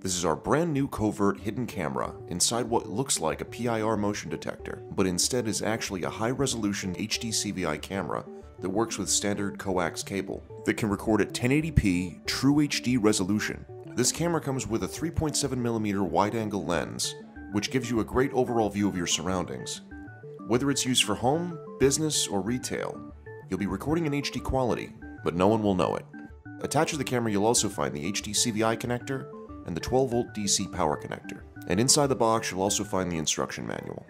This is our brand new covert hidden camera inside what looks like a PIR motion detector, but instead is actually a high resolution HD CVI camera that works with standard coax cable that can record at 1080p true HD resolution. This camera comes with a 3.7mm wide angle lens, which gives you a great overall view of your surroundings. Whether it's used for home, business, or retail, you'll be recording in HD quality, but no one will know it. Attached to the camera, you'll also find the HD CVI connector and the 12 volt DC power connector. And inside the box, you'll also find the instruction manual.